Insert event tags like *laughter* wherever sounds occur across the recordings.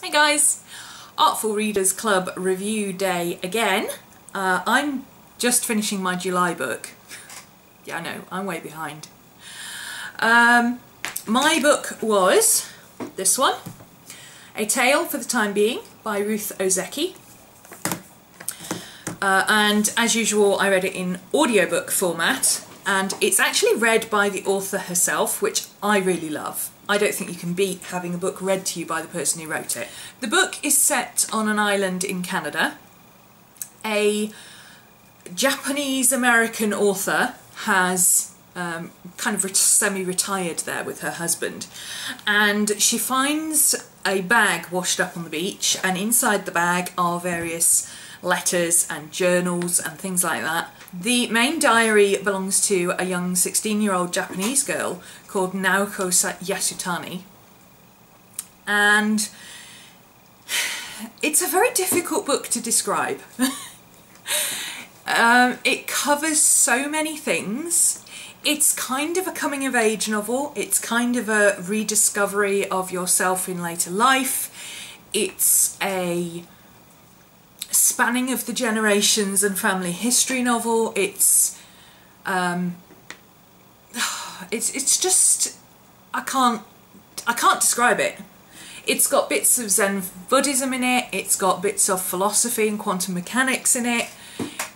Hey guys, Artful Readers Club review day again. Uh, I'm just finishing my July book. yeah, I know, I'm way behind. Um, my book was this one, A Tale for the Time Being by Ruth Ozeki. Uh, and as usual, I read it in audiobook format and it's actually read by the author herself, which I really love. I don't think you can beat having a book read to you by the person who wrote it. The book is set on an island in Canada. A Japanese-American author has um, kind of semi-retired there with her husband and she finds a bag washed up on the beach and inside the bag are various letters and journals and things like that. The main diary belongs to a young 16-year-old Japanese girl called Naoko Yasutani and it's a very difficult book to describe. *laughs* um, it covers so many things. It's kind of a coming of age novel. It's kind of a rediscovery of yourself in later life. It's a spanning of the generations and family history novel. It's um, *sighs* it's it's just I can't I can't describe it. It's got bits of Zen Buddhism in it. It's got bits of philosophy and quantum mechanics in it.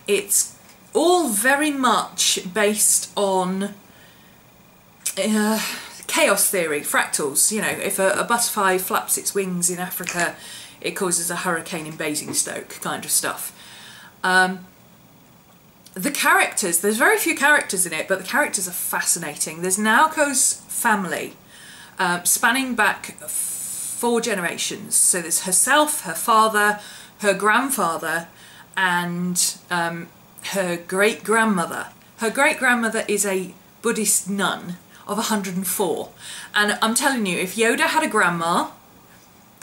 It's all very much based on uh, chaos theory, fractals. You know, if a, a butterfly flaps its wings in Africa, it causes a hurricane in Basingstoke kind of stuff. Um, the characters, there's very few characters in it, but the characters are fascinating. There's Naoko's family, um, spanning back four generations. So there's herself, her father, her grandfather, and um, her great-grandmother. Her great-grandmother is a Buddhist nun of 104. And I'm telling you, if Yoda had a grandma,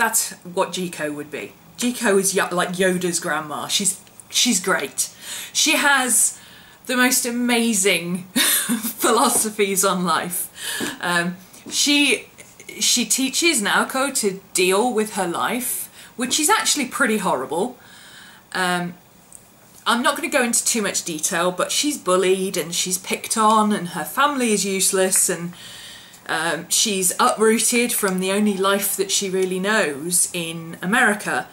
that's what Jiko would be. Jiko is like Yoda's grandma. She's she's great. She has the most amazing *laughs* philosophies on life. Um, she she teaches Naoko to deal with her life, which is actually pretty horrible. Um, I'm not going to go into too much detail, but she's bullied and she's picked on and her family is useless and um, she's uprooted from the only life that she really knows in America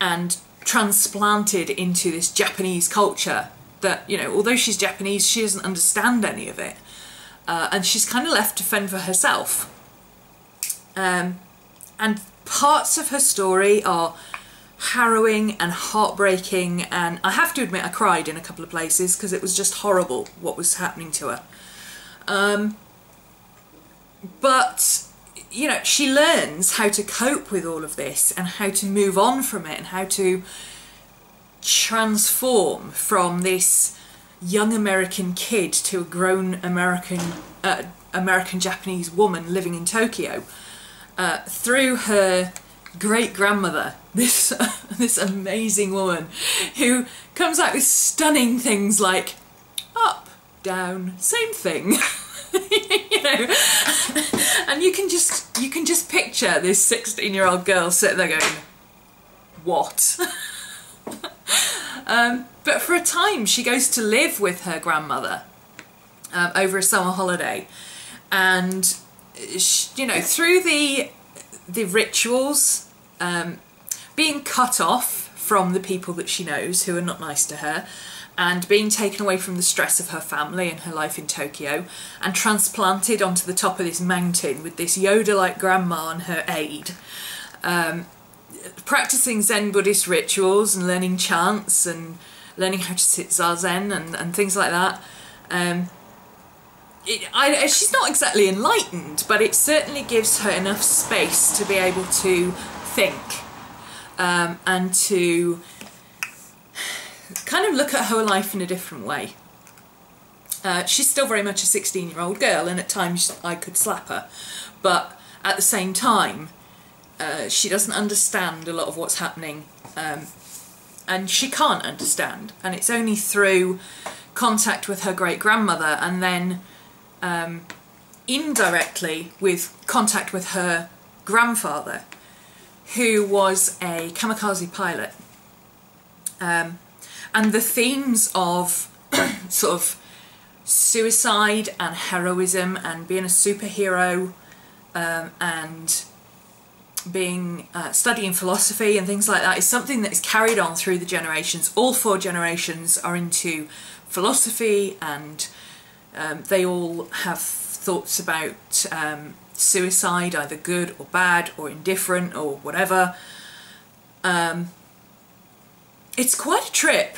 and transplanted into this Japanese culture that, you know, although she's Japanese, she doesn't understand any of it. Uh, and she's kind of left to fend for herself. Um, and parts of her story are harrowing and heartbreaking and I have to admit I cried in a couple of places because it was just horrible what was happening to her. Um, but you know she learns how to cope with all of this and how to move on from it and how to transform from this young American kid to a grown American uh, American Japanese woman living in Tokyo uh, through her great grandmother *laughs* this uh, this amazing woman who comes out with stunning things like up down same thing. *laughs* You know *laughs* and you can just you can just picture this 16 year old girl sitting there going what? *laughs* Um, but for a time she goes to live with her grandmother um, over a summer holiday. And she, you know through the the rituals um, being cut off from the people that she knows who are not nice to her and being taken away from the stress of her family and her life in Tokyo and transplanted onto the top of this mountain with this Yoda-like grandma and her aide. Um, practicing Zen Buddhist rituals and learning chants and learning how to sit zazen and, and things like that. Um, it, I, she's not exactly enlightened, but it certainly gives her enough space to be able to think um, and to kind of look at her life in a different way. Uh, she's still very much a 16 year old girl and at times I could slap her but at the same time uh, she doesn't understand a lot of what's happening um, and she can't understand and it's only through contact with her great grandmother and then um, indirectly with contact with her grandfather who was a kamikaze pilot. Um, and the themes of *clears throat* sort of suicide and heroism and being a superhero um, and being uh, studying philosophy and things like that is something that is carried on through the generations. All four generations are into philosophy and um, they all have thoughts about um, suicide, either good or bad or indifferent or whatever. Um, it's quite a trip.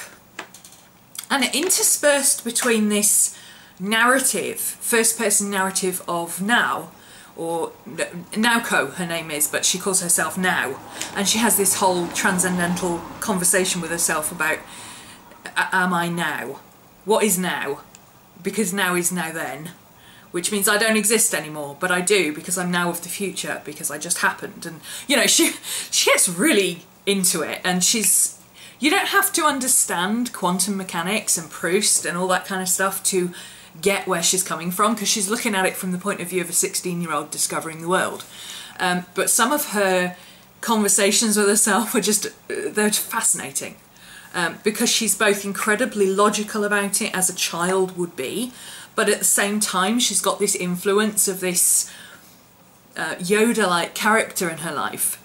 And interspersed between this narrative, first person narrative of now, or Naoko her name is, but she calls herself Now, and she has this whole transcendental conversation with herself about am I now? What is now? Because now is now then, which means I don't exist anymore, but I do because I'm now of the future because I just happened, and you know she she gets really into it, and she's you don't have to understand quantum mechanics and Proust and all that kind of stuff to get where she's coming from because she's looking at it from the point of view of a 16 year old discovering the world. Um, but some of her conversations with herself are just, they're fascinating. Um, because she's both incredibly logical about it as a child would be, but at the same time she's got this influence of this uh, Yoda-like character in her life,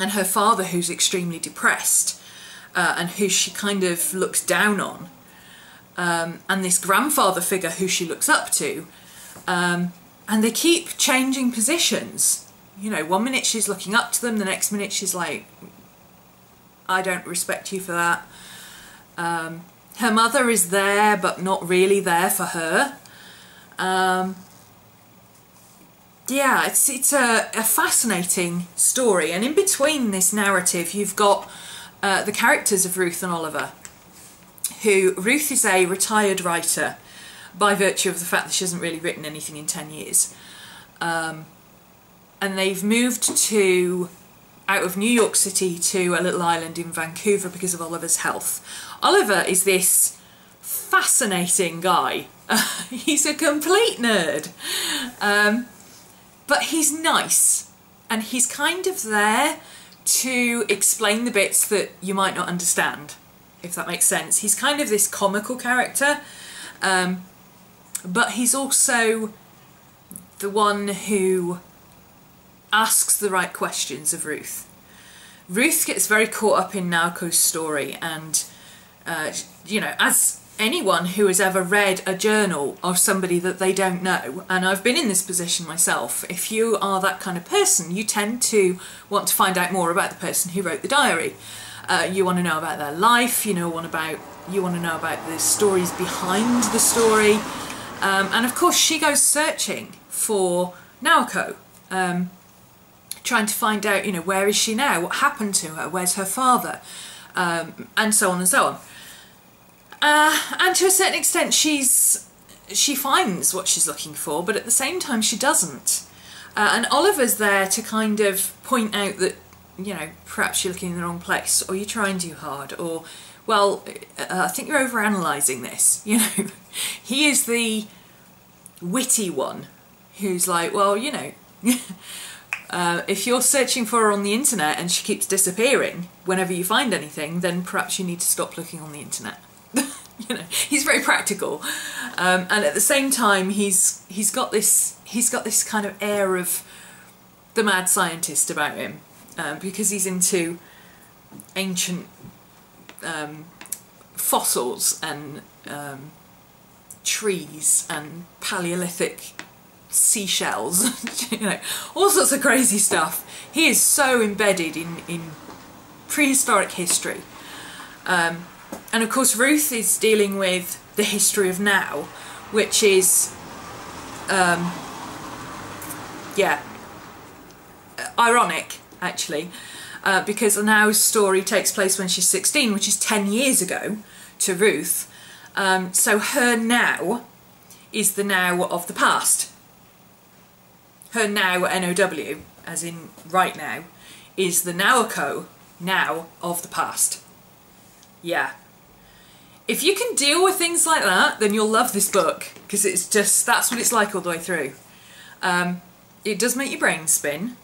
and her father who's extremely depressed, uh, and who she kind of looks down on, um, and this grandfather figure who she looks up to, um, and they keep changing positions. You know, one minute she's looking up to them, the next minute she's like, I don't respect you for that. Um, her mother is there, but not really there for her. Um, yeah, it's it's a, a, fascinating story, and in between this narrative, you've got uh, the characters of Ruth and Oliver, who Ruth is a retired writer by virtue of the fact that she hasn't really written anything in 10 years. Um, and they've moved to out of New York City to a little island in Vancouver because of Oliver's health. Oliver is this fascinating guy. *laughs* He's a complete nerd. Um, but he's nice and he's kind of there to explain the bits that you might not understand if that makes sense. He's kind of this comical character, um, but he's also the one who asks the right questions of Ruth. Ruth gets very caught up in Naoko's story, and uh, you know, as anyone who has ever read a journal of somebody that they don't know, and I've been in this position myself, if you are that kind of person, you tend to want to find out more about the person who wrote the diary. Uh, you want to know about their life. You know, want about you want to know about the stories behind the story, um, and of course, she goes searching for Naoko, um, trying to find out. You know, where is she now? What happened to her? Where's her father? Um, and so on and so on. Uh, and to a certain extent, she's she finds what she's looking for, but at the same time, she doesn't. Uh, and Oliver's there to kind of point out that you know, perhaps you're looking in the wrong place or you're trying too hard or, well, uh, I think you're overanalyzing this. *laughs* You know, he is the witty one who's like, well, you know, *laughs* uh, if you're searching for her on the internet and she keeps disappearing whenever you find anything, then perhaps you need to stop looking on the internet. *laughs* you know, he's very practical, um, and at the same time, he's he's got this he's got this kind of air of the mad scientist about him um, because he's into ancient um, fossils and um, trees and Paleolithic seashells, *laughs* you know, all sorts of crazy stuff. He is so embedded in, in prehistoric history. Um, and of course Ruth is dealing with the history of now, which is, um, yeah, ironic actually, uh, because Now's story takes place when she's 16, which is 10 years ago to Ruth. Um, so her now is the now of the past. Her now, N-O-W, as in right now, is the Naoko now of the past. Yeah. If you can deal with things like that, then you'll love this book, because it's just, that's what it's like all the way through. Um, it does make your brain spin,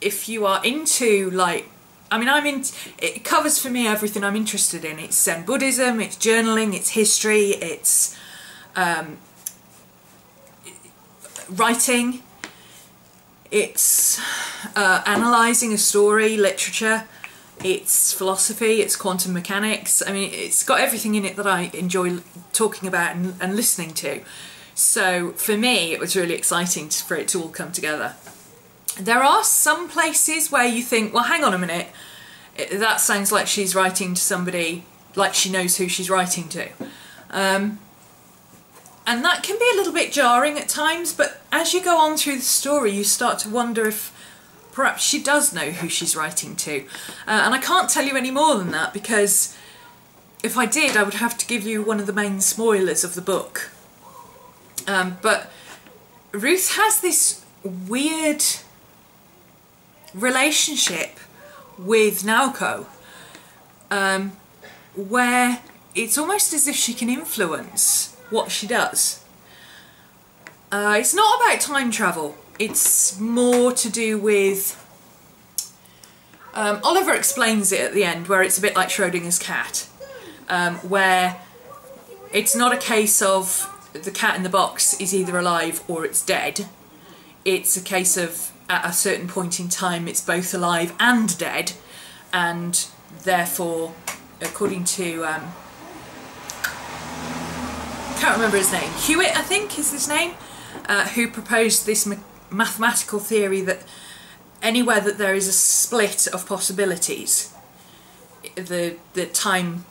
if you are into like I mean, I'm in. It covers for me everything I'm interested in. It's Zen Buddhism, it's journaling, it's history, it's um, writing, it's uh, analysing a story, literature, it's philosophy, it's quantum mechanics. I mean, it's got everything in it that I enjoy talking about and, and listening to. So for me, it was really exciting to, for it to all come together. There are some places where you think, well, hang on a minute, that sounds like she's writing to somebody, like she knows who she's writing to. Um, and that can be a little bit jarring at times, but as you go on through the story, you start to wonder if perhaps she does know who she's writing to. Uh, and I can't tell you any more than that because if I did, I would have to give you one of the main spoilers of the book. Um, but Ruth has this weird relationship with Naoko um, where it's almost as if she can influence what she does. Uh, it's not about time travel, it's more to do with. Um, Oliver explains it at the end where it's a bit like Schrodinger's cat, um, where it's not a case of the cat in the box is either alive or it's dead. It's a case of at a certain point in time it's both alive and dead and therefore according to um, can't remember his name Hewitt I think is his name uh, who proposed this ma mathematical theory that anywhere that there is a split of possibilities the the time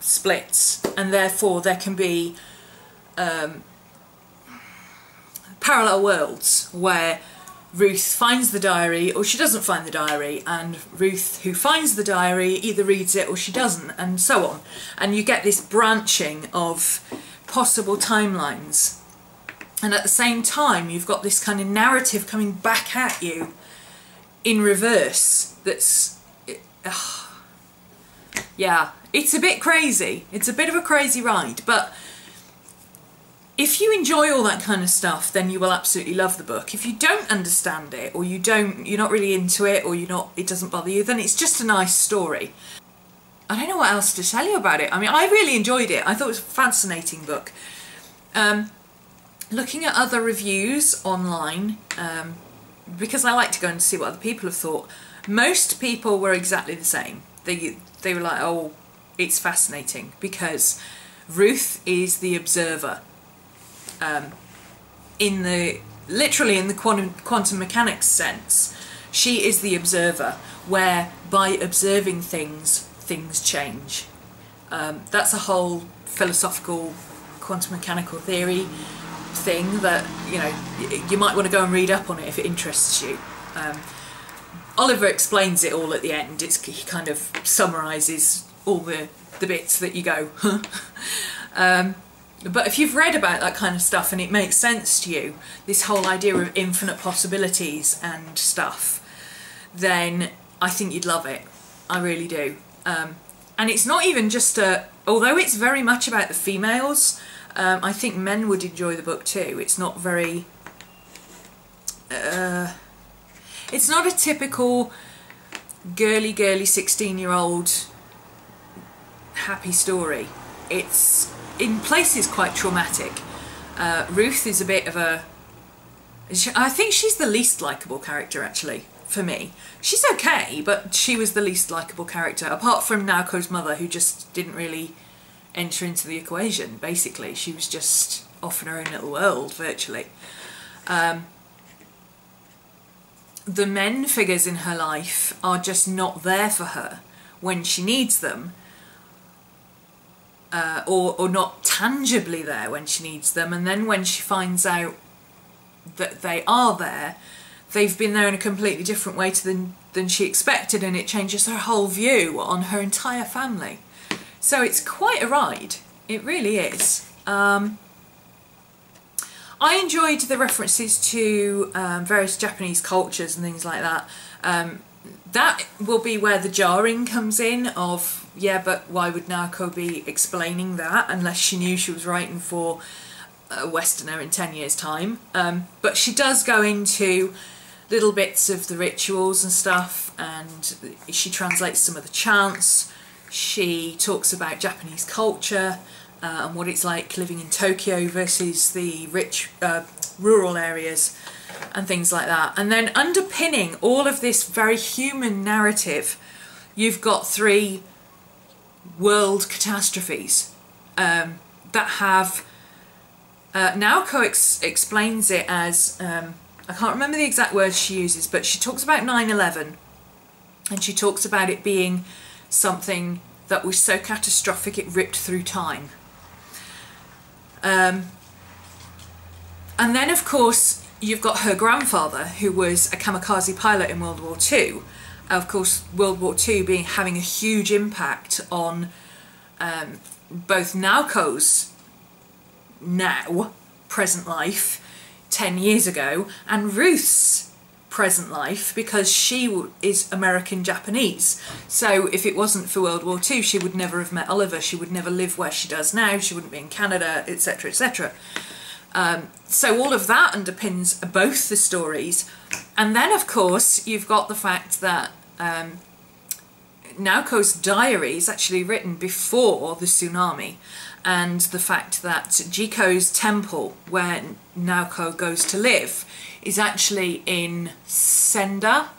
splits and therefore there can be um, parallel worlds where Ruth finds the diary or she doesn't find the diary and Ruth who finds the diary either reads it or she doesn't and so on. And you get this branching of possible timelines and at the same time you've got this kind of narrative coming back at you in reverse that's uh, yeah it's a bit crazy it's a bit of a crazy ride but if you enjoy all that kind of stuff, then you will absolutely love the book. If you don't understand it, or you don't, you're not really into it, or you're not, it doesn't bother you, then it's just a nice story. I don't know what else to tell you about it. I mean, I really enjoyed it. I thought it was a fascinating book. Um, looking at other reviews online, um, because I like to go and see what other people have thought, most people were exactly the same. They, they were like, oh, it's fascinating because Ruth is the observer um, in the literally in the quantum quantum mechanics sense, she is the observer, where by observing things, things change. Um, that's a whole philosophical quantum mechanical theory thing that you know you might want to go and read up on it if it interests you. Um, Oliver explains it all at the end. It's, he kind of summarises all the the bits that you go. *laughs* um, but if you've read about that kind of stuff and it makes sense to you, this whole idea of infinite possibilities and stuff, then I think you'd love it. I really do. Um, and it's not even just a, although it's very much about the females, um, I think men would enjoy the book too. It's not very, uh, it's not a typical girly girly 16 year old happy story. It's in places quite traumatic. Uh, Ruth is a bit of a. I think she's the least likable character actually for me. She's okay, but she was the least likable character apart from Naoko's mother, who just didn't really enter into the equation. Basically, she was just off in her own little world virtually. Um, the men figures in her life are just not there for her when she needs them uh, or, or not tangibly there when she needs them. And then when she finds out that they are there, they've been there in a completely different way to than, than she expected and it changes her whole view on her entire family. So it's quite a ride. It really is. Um, I enjoyed the references to um, various Japanese cultures and things like that. Um, that will be where the jarring comes in of yeah, but why would Naoko be explaining that unless she knew she was writing for a Westerner in 10 years' time? Um, but she does go into little bits of the rituals and stuff, and she translates some of the chants. She talks about Japanese culture uh, and what it's like living in Tokyo versus the rich uh, rural areas and things like that. And then underpinning all of this very human narrative, you've got three world catastrophes um, that have. Uh, Naoko ex- explains it as um, I can't remember the exact words she uses, but she talks about 9 11 and she talks about it being something that was so catastrophic it ripped through time. Um, and then, of course, you've got her grandfather, who was a kamikaze pilot in World War II. Of course, World War II being having a huge impact on um, both Naoko's now present life 10 years ago and Ruth's present life because she is American Japanese. So if it wasn't for World War II, she would never have met Oliver, she would never live where she does now, she wouldn't be in Canada, etc. etc. Um, so all of that underpins both the stories. And then, of course, you've got the fact that um, Naoko's diary is actually written before the tsunami and the fact that Jiko's temple, where Naoko goes to live, is actually in Senda,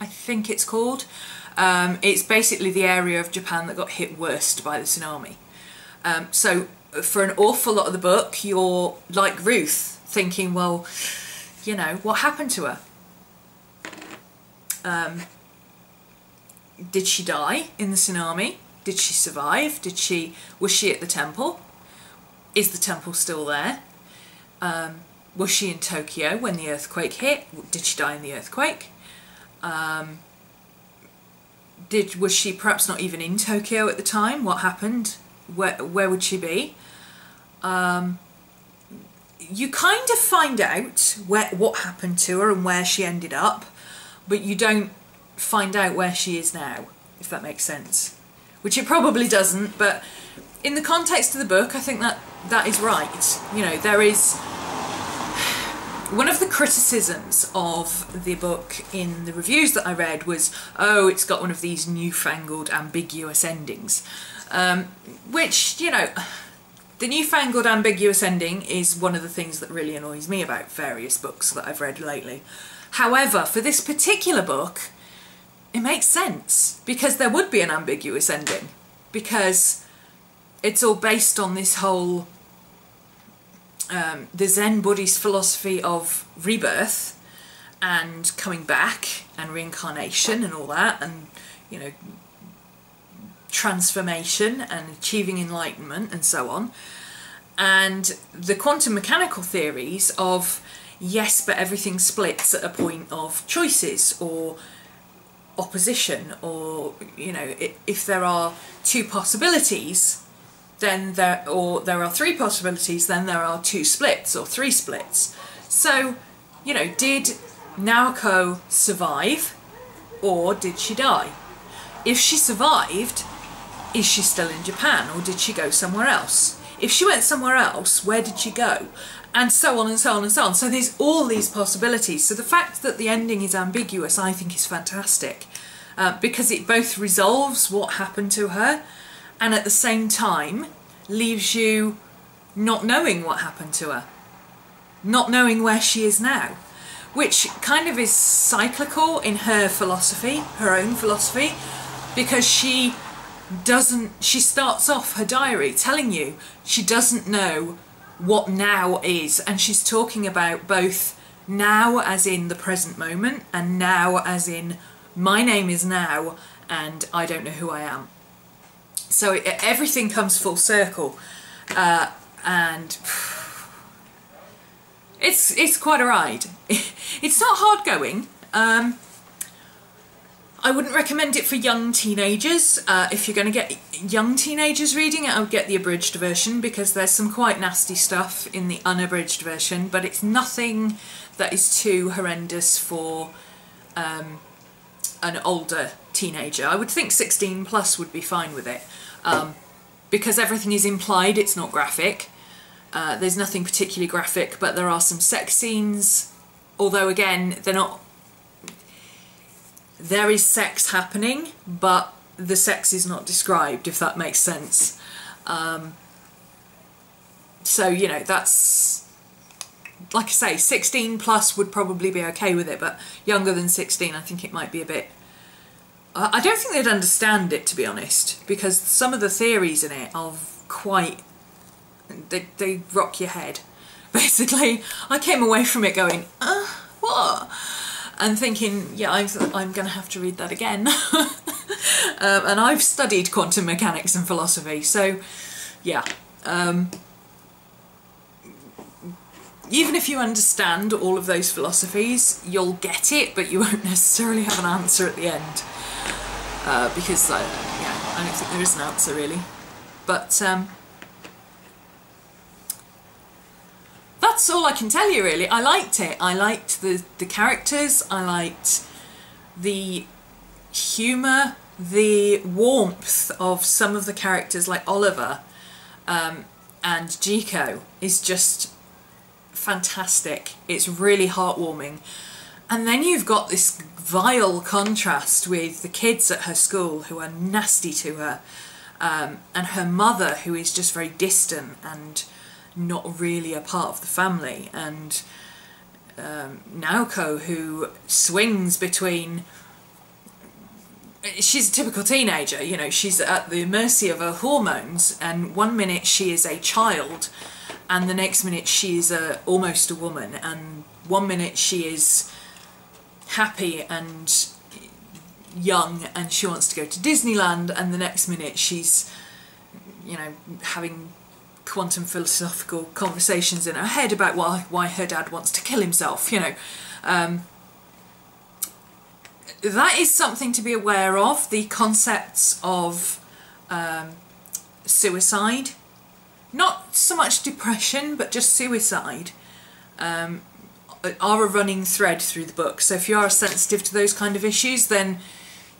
I think it's called. Um, it's basically the area of Japan that got hit worst by the tsunami. Um, so for an awful lot of the book, you're like Ruth, thinking, well, you know, what happened to her? Um, did she die in the tsunami? Did she survive? Did she was she at the temple? Is the temple still there? Um, was she in Tokyo when the earthquake hit? Did she die in the earthquake? Um, did was she perhaps not even in Tokyo at the time? What happened? Where where would she be? Um, you kind of find out where what happened to her and where she ended up, but you don't find out where she is now, if that makes sense which it probably doesn't, but in the context of the book, I think that that is right. You know, there is one of the criticisms of the book in the reviews that I read was, oh, it's got one of these newfangled ambiguous endings, um, which you know. The newfangled ambiguous ending is one of the things that really annoys me about various books that I've read lately. However, for this particular book, it makes sense because there would be an ambiguous ending because it's all based on this whole um, the Zen Buddhist philosophy of rebirth and coming back and reincarnation and all that and you know transformation and achieving enlightenment and so on. And the quantum mechanical theories of yes but everything splits at a point of choices or opposition or you know if there are two possibilities then there or there are three possibilities then there are two splits or three splits so you know did Naoko survive or did she die if she survived is she still in Japan or did she go somewhere else if she went somewhere else where did she go and so on and so on and so on. So there's all these possibilities. So the fact that the ending is ambiguous, I think, is fantastic uh, because it both resolves what happened to her and at the same time leaves you not knowing what happened to her, not knowing where she is now, which kind of is cyclical in her philosophy, her own philosophy, because she doesn't, she starts off her diary telling you she doesn't know what now is, and she's talking about both now as in the present moment and now as in my name is now and I don't know who I am. So it, everything comes full circle uh, and *sighs* it's it's quite a ride. *laughs* it's not hard going. Um, I wouldn't recommend it for young teenagers. Uh, if you're going to get young teenagers reading it, I would get the abridged version because there's some quite nasty stuff in the unabridged version, but it's nothing that is too horrendous for um, an older teenager. I would think 16 plus would be fine with it um, because everything is implied, it's not graphic. Uh, there's nothing particularly graphic, but there are some sex scenes, although again, they're not there is sex happening, but the sex is not described, if that makes sense. Um, so, you know, that's, like I say, 16 plus would probably be okay with it, but younger than 16, I think it might be a bit. I don't think they'd understand it, to be honest, because some of the theories in it are quite. They, they rock your head. *laughs* Basically, I came away from it going, uh, what? And thinking, yeah, I'm, I'm going to have to read that again. *laughs* um, and I've studied quantum mechanics and philosophy, so yeah. Um, even if you understand all of those philosophies, you'll get it, but you won't necessarily have an answer at the end. Uh, because, uh, yeah, I don't think there is an answer really. But um, that's all I can tell you really. I liked it. I liked the, the characters, I liked the humour, the warmth of some of the characters like Oliver um, and Jiko is just fantastic. It's really heartwarming. And then you've got this vile contrast with the kids at her school who are nasty to her, um, and her mother who is just very distant and not really a part of the family, and um, Naoko who swings between. She's a typical teenager, you know, she's at the mercy of her hormones, and one minute she is a child and the next minute she is a, almost a woman, and one minute she is happy and young and she wants to go to Disneyland, and the next minute she's, you know, having quantum philosophical conversations in her head about why why her dad wants to kill himself. You know, um, that is something to be aware of. The concepts of um, suicide not so much depression, but just suicide, um, are a running thread through the book. So if you are sensitive to those kind of issues, then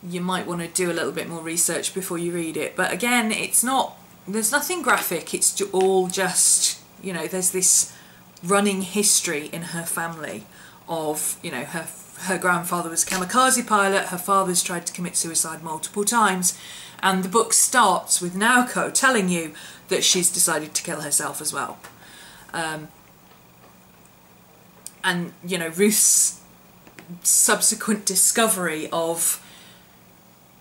you might want to do a little bit more research before you read it. But again, it's not, there's nothing graphic, it's all just, you know, there's this running history in her family of, you know, her her grandfather was a kamikaze pilot, her father's tried to commit suicide multiple times, and the book starts with Naoko telling you that she's decided to kill herself as well. Um, and, you know, Ruth's subsequent discovery of,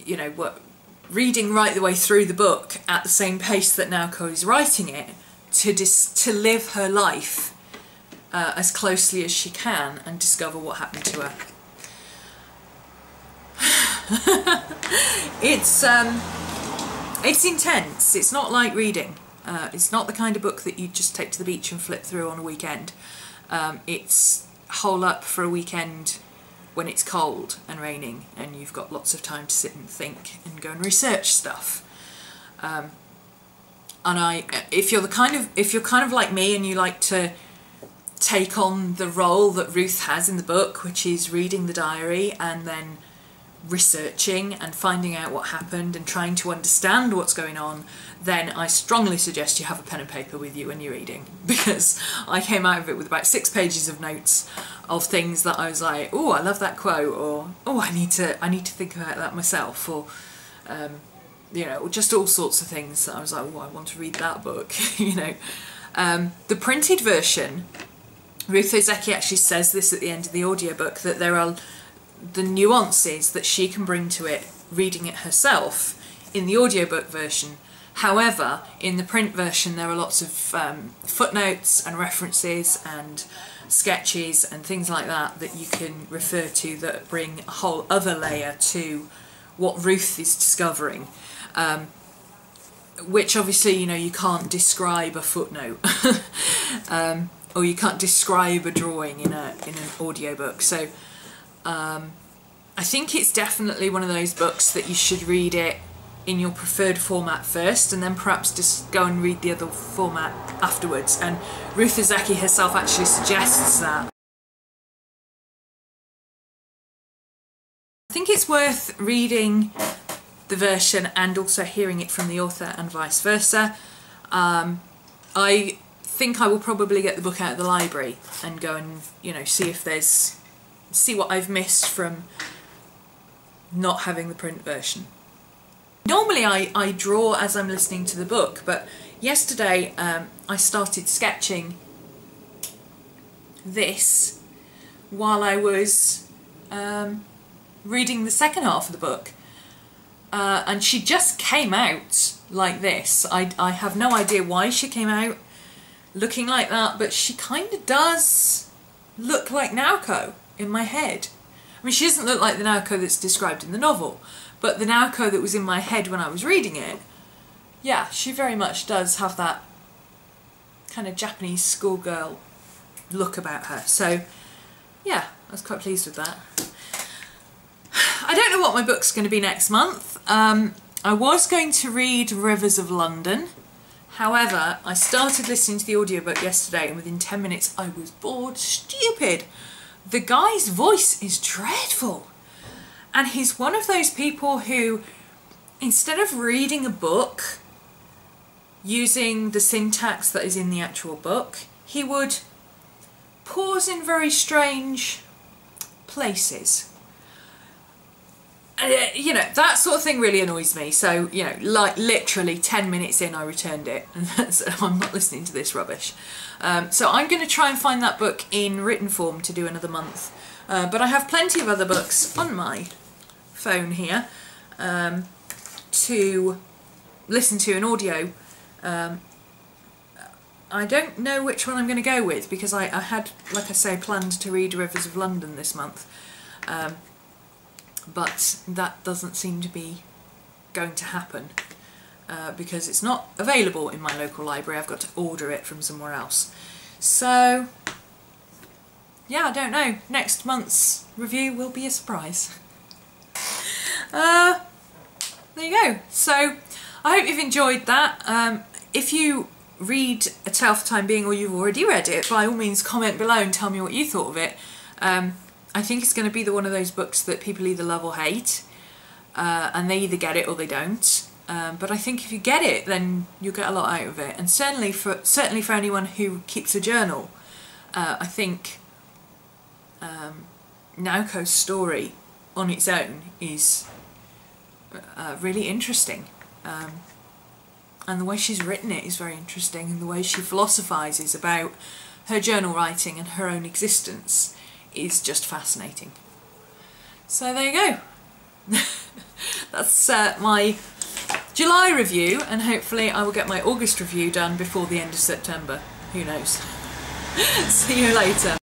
you know, what, reading right the way through the book at the same pace that Naoko is writing it, to, dis- to live her life uh, as closely as she can and discover what happened to her. *laughs* it's um, it's intense. It's not like reading. Uh, it's not the kind of book that you just take to the beach and flip through on a weekend. Um, it's hole up for a weekend when it's cold and raining and you've got lots of time to sit and think and go and research stuff. Um, and I, if you're the kind of, if you're kind of like me and you like to take on the role that Ruth has in the book, which is reading the diary and then researching and finding out what happened and trying to understand what's going on, then I strongly suggest you have a pen and paper with you when you're reading *laughs* because I came out of it with about six pages of notes of things that I was like, oh, I love that quote, or oh, I need to, I need to think about that myself, or um, you know, just all sorts of things that I was like, oh, I want to read that book, *laughs* you know. Um, the printed version, Ruth Ozeki actually says this at the end of the audiobook that there are the nuances that she can bring to it reading it herself in the audiobook version. However, in the print version, there are lots of um, footnotes and references and sketches and things like that that you can refer to that bring a whole other layer to what Ruth is discovering. Um, which obviously, you know, you can't describe a footnote. *laughs* um, or you can't describe a drawing in a in an audiobook. So um, I think it's definitely one of those books that you should read it in your preferred format first and then perhaps just go and read the other format afterwards. And Ruth Ozeki herself actually suggests that. I think it's worth reading the version and also hearing it from the author and vice versa. Um, I think I will probably get the book out of the library and go and you know see if there's see what I've missed from not having the print version. Normally I, I draw as I'm listening to the book, but yesterday um, I started sketching this while I was um, reading the second half of the book. Uh, and she just came out like this. I, I have no idea why she came out looking like that, but she kind of does look like Naoko in my head. I mean, she doesn't look like the Naoko that's described in the novel, but the Naoko that was in my head when I was reading it, yeah, she very much does have that kind of Japanese schoolgirl look about her. So, yeah, I was quite pleased with that. *sighs* I don't know what my book's going to be next month. Um, I was going to read Rivers of London. However, I started listening to the audiobook yesterday and within 10 minutes I was bored stupid. The guy's voice is dreadful. And he's one of those people who, instead of reading a book using the syntax that is in the actual book, he would pause in very strange places uh, you know that sort of thing really annoys me. So you know like literally 10 minutes in I returned it. And *laughs* so I'm not listening to this rubbish. Um, so I'm going to try and find that book in written form to do another month. Uh, but I have plenty of other books on my phone here um, to listen to an audio. Um, I don't know which one I'm going to go with because I, I, had like I say planned to read Rivers of London this month. Um, but that doesn't seem to be going to happen uh, because it's not available in my local library. I've got to order it from somewhere else. So, yeah, I don't know. Next month's review will be a surprise. *laughs* Uh, there you go. So, I hope you've enjoyed that. Um, if you read A Tale for Time Being or you've already read it, by all means comment below and tell me what you thought of it. Um, I think it's going to be the one of those books that people either love or hate, uh, and they either get it or they don't. Um, but I think if you get it, then you'll get a lot out of it. And certainly for certainly for anyone who keeps a journal, uh, I think um, Naoko's story on its own is uh, really interesting. Um, and the way she's written it is very interesting, and the way she philosophizes about her journal writing and her own existence is just fascinating. So there you go. *laughs* That's uh, my July review and hopefully I will get my August review done before the end of September. Who knows? *laughs* See you later.